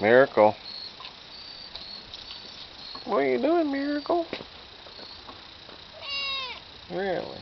Miracle. What are you doing, Miracle? Really?